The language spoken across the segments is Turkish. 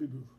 budur.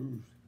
Ooh.